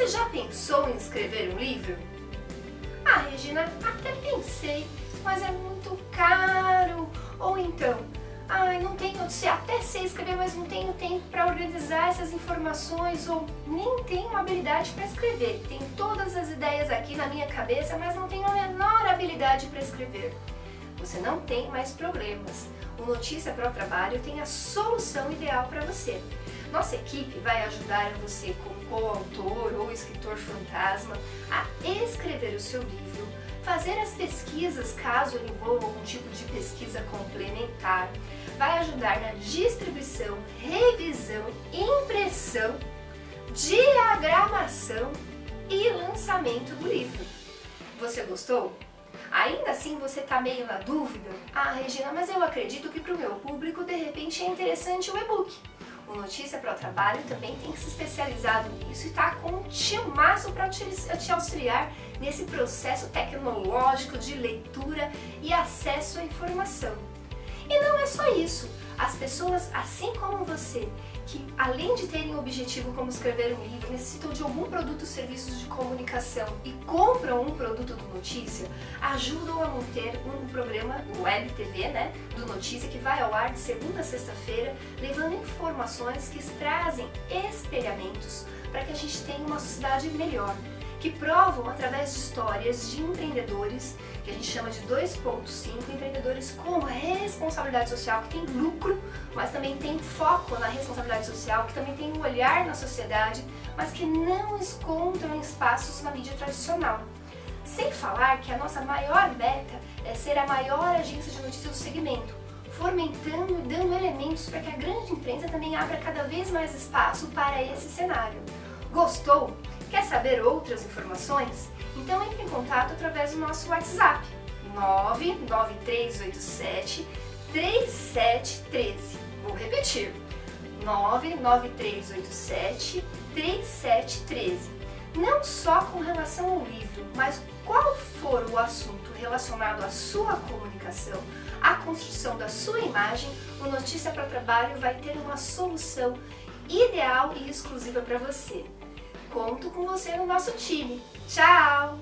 Você já pensou em escrever um livro? Ah, Regina, até pensei, mas é muito caro. Ou então, ai, não tenho, até sei escrever, mas não tenho tempo para organizar essas informações, ou nem tenho habilidade para escrever. Tenho todas as ideias aqui na minha cabeça, mas não tenho a menor habilidade para escrever. Você não tem mais problemas. O Notícia para o Trabalho tem a solução ideal para você. Nossa equipe vai ajudar você como coautor ou escritor fantasma a escrever o seu livro, fazer as pesquisas caso ele envolva algum tipo de pesquisa complementar, vai ajudar na distribuição, revisão, impressão, diagramação e lançamento do livro. Você gostou? Ainda assim você está meio na dúvida? Ah, Regina, mas eu acredito que para o meu público de repente é interessante o e-book. Notícia para o Trabalho também tem se especializado nisso e está com um timaço para te, te auxiliar nesse processo tecnológico de leitura e acesso à informação. E não é só isso. As pessoas, assim como você, que além de terem o objetivo como escrever um livro, necessitam de algum produto ou serviço de comunicação e compram um produto do Notícia, ajudam a manter um programa web TV, né, do Notícia, que vai ao ar de segunda a sexta-feira, levando informações que trazem espelhamentos para que a gente tenha uma sociedade melhor que provam através de histórias de empreendedores, que a gente chama de 2.5, empreendedores com responsabilidade social, que tem lucro, mas também tem foco na responsabilidade social, que também tem um olhar na sociedade, mas que não encontram espaços na mídia tradicional. Sem falar que a nossa maior meta é ser a maior agência de notícias do segmento, fomentando e dando elementos para que a grande imprensa também abra cada vez mais espaço para esse cenário. Gostou? Quer saber outras informações? Então entre em contato através do nosso WhatsApp 99387 3713. Vou repetir. 99387 3713. Não só com relação ao livro, mas qual for o assunto relacionado à sua comunicação, à construção da sua imagem, o Notícia para Trabalho vai ter uma solução ideal e exclusiva para você. Conto com você no nosso time. Tchau!